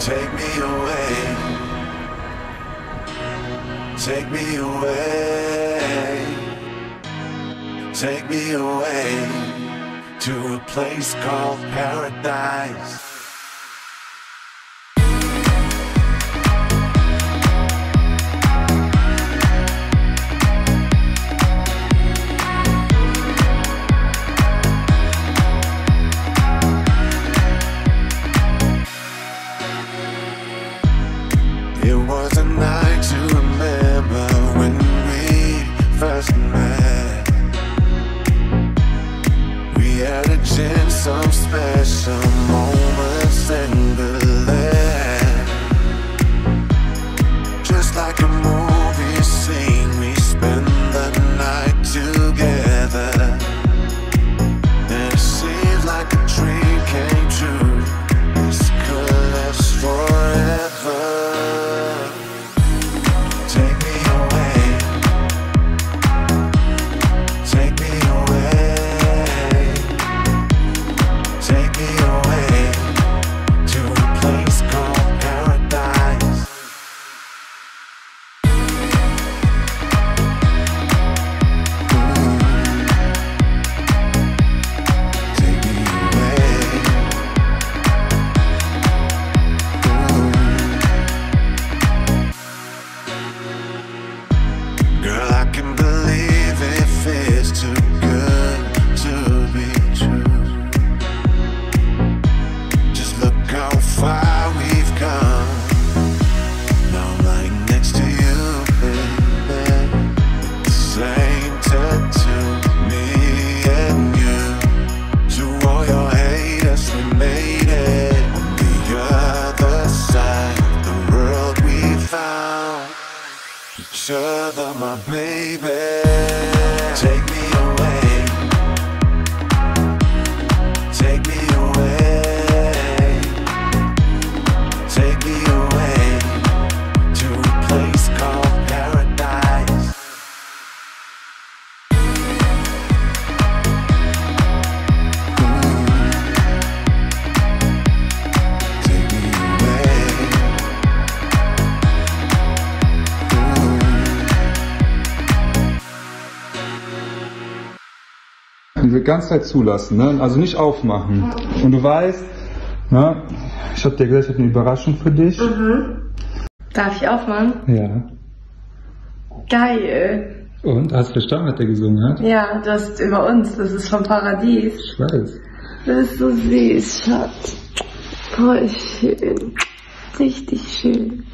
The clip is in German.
Take me away. Take me away. Take me away to a place called paradise. Some special other, my baby. Take me away. Take me Die ganze Zeit zulassen, ne? also nicht aufmachen. Und du weißt, ne? ich habe dir gesagt, ich habe eine Überraschung für dich. Darf ich aufmachen? Ja. Geil. Und? Hast du verstanden, was der gesungen hat? Ja, das ist über uns. Das ist vom Paradies. Ich weiß. Das ist so süß, Schatz. Voll schön. Richtig schön.